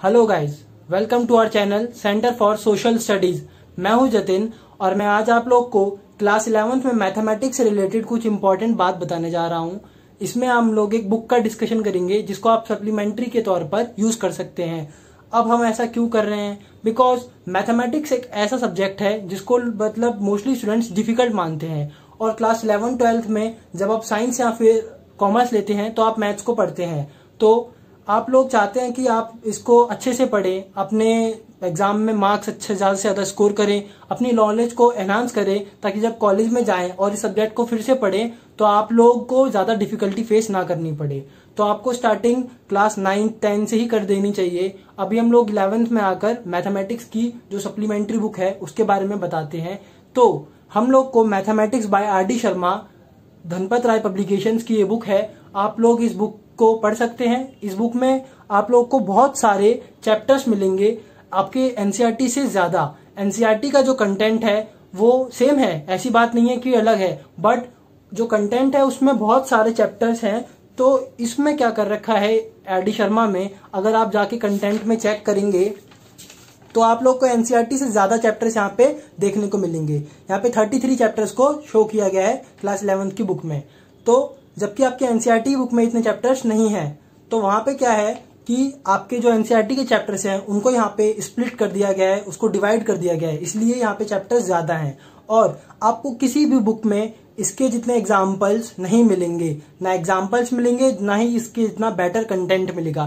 Hello guys welcome to our channel center for social studies मैं हूँ जतिन और मैं आज आप लोग को क्लास इलेवेंथ में मैथमेटिक्स से रिलेटेड कुछ इंपॉर्टेंट बात बताने जा रहा हूँ। इसमें हम लोग एक बुक का डिस्कशन करेंगे, जिसको आप सप्लीमेंट्री के तौर पर यूज़ कर सकते हैं। अब हम ऐसा क्यों कर रहे हैं? बिकॉज़ मैथमेटिक्स एक ऐसा सब्जेक्ट है, जिसको मतलब मोस्टली स्टूडेंट्स डिफ़िकल्ट मानते हैं। और क्लास इलेवन ट्वेल्थ में जब आप साइंस या फिर कॉमर्स लेते हैं तो आप मैथ्स को पढ़ते हैं। तो आप लोग चाहते हैं कि आप इसको अच्छे से पढ़ें, अपने एग्ज़ाम में मार्क्स अच्छे ज़्यादा से ज़्यादा स्कोर करें, अपनी नॉलेज को एनहांस करें, ताकि जब कॉलेज में जाएँ और इस सब्जेक्ट को फिर से पढ़ें तो आप लोग को ज़्यादा डिफिकल्टी फेस ना करनी पड़े। तो आपको स्टार्टिंग क्लास नाइन्थ टेंथ से ही कर देनी चाहिए। अभी हम लोग इलेवेंथ में आकर मैथमेटिक्स की जो सप्लीमेंट्री बुक है, उसके बारे में बताते हैं। तो हम लोग को mathematics by R D Sharma Dhanpat Rai publications की ये बुक है। आप लोग इस बुक को पढ़ सकते हैं। इस बुक में आप लोग को बहुत सारे चैप्टर्स मिलेंगे। आपके एनसीआरटी से ज़्यादा। एनसीआरटी का जो कंटेंट है, वो सेम है। ऐसी बात नहीं है कि अलग है। बट जो कंटेंट है, उसमें बहुत सारे चैप्टर्स हैं। तो इसमें क्या कर रखा है एडी शर्मा में? अगर आप जाके कंटेंट में चेक करेंगे तो आप लोग को एनसीआरटी से ज़्यादा चैप्टर्स यहाँ पे देखने को मिलेंगे। यहाँ पे 33 चैप्टर्स को शो किया गया है क्लास इलेवेंथ की बुक में। तो जबकि आपके एनसीआरटी बुक में इतने चैप्टर्स नहीं है तो वहाँ पे क्या है कि आपके जो एनसीआरटी के चैप्टर्स हैं उनको यहाँ पे स्प्लिट कर दिया गया है उसको डिवाइड कर दिया गया है इसलिए यहाँ पे चैप्टर्स ज़्यादा हैं। और आपको किसी भी बुक में इसके जितने एग्जाम्पल्स नहीं मिलेंगे ना एग्जाम्पल्स मिलेंगे ना ही इसके इतना बेटर कंटेंट मिलेगा।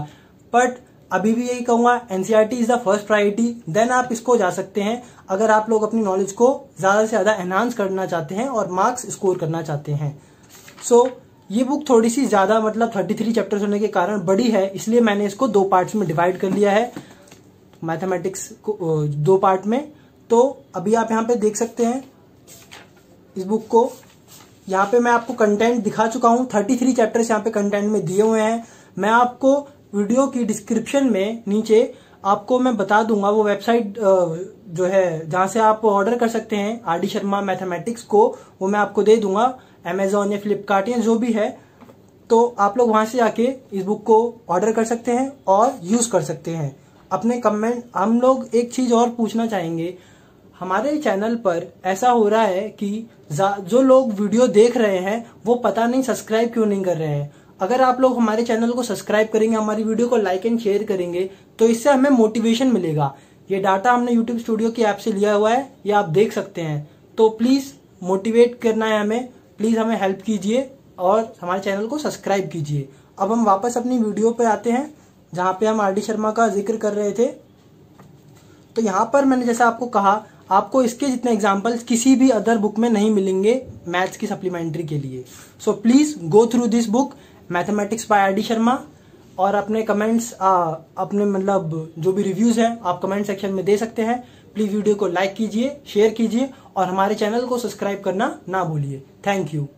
बट अभी भी यही कहूँगा NCERT is the first priority then आप इसको जा सकते हैं अगर आप लोग अपनी नॉलेज को ज़्यादा से ज़्यादा एनहांस करना चाहते हैं और मार्क्स स्कोर करना चाहते हैं। सो so, ये बुक थोड़ी सी ज़्यादा मतलब 33 चैप्टर्स होने के कारण बड़ी है, इसलिए मैंने इसको दो पार्ट्स में डिवाइड कर लिया है मैथमेटिक्स को दो पार्ट में। तो अभी आप यहाँ पे देख सकते हैं, इस बुक को। यहाँ पे मैं आपको कंटेंट दिखा चुका हूँ 33 चैप्टर्स यहाँ पे कंटेंट में दिए हुए हैं। मैं आपको वीडियो की डिस्क्रिप्शन में नीचे आपको मैं बता दूँगा, वो वेबसाइट जो है, जहाँ से आप ऑर्डर कर सकते हैं, आर डी शर्मा मैथमेटिक्स को, वो मैं आपको दे दूँगा। अमेजोन या फ्लिपकार्ट या जो भी है तो आप लोग वहाँ से आके इस बुक को ऑर्डर कर सकते हैं और यूज़ कर सकते हैं। अपने कमेंट हम लोग एक चीज़ और पूछना चाहेंगे। हमारे चैनल पर ऐसा हो रहा है कि जो लोग वीडियो देख रहे हैं, वो पता नहीं सब्सक्राइब क्यों नहीं कर रहे हैं। अगर आप लोग हमारे चैनल को सब्सक्राइब करेंगे, हमारी वीडियो को लाइक एंड शेयर करेंगे तो इससे हमें मोटिवेशन मिलेगा। ये डाटा हमने यूट्यूब स्टूडियो की ऐप से लिया हुआ है, ये आप देख सकते हैं। तो प्लीज़ मोटिवेट करना है हमें। प्लीज़ हमें हेल्प कीजिए और हमारे चैनल को सब्सक्राइब कीजिए। अब हम वापस अपनी वीडियो पे आते हैं, जहाँ पे हम आर डी शर्मा का ज़िक्र कर रहे थे। तो यहाँ पर मैंने जैसा आपको कहा, आपको इसके जितने एग्जाम्पल्स किसी भी अदर बुक में नहीं मिलेंगे मैथ्स की सप्लीमेंट्री के लिए। So please go through this book mathematics by R D Sharma और अपने कमेंट्स अपने मतलब जो भी रिव्यूज़ हैं, आप कमेंट सेक्शन में दे सकते हैं। प्लीज़ वीडियो को लाइक कीजिए, शेयर कीजिए और हमारे चैनल को सब्सक्राइब करना ना भूलिए। Thank you.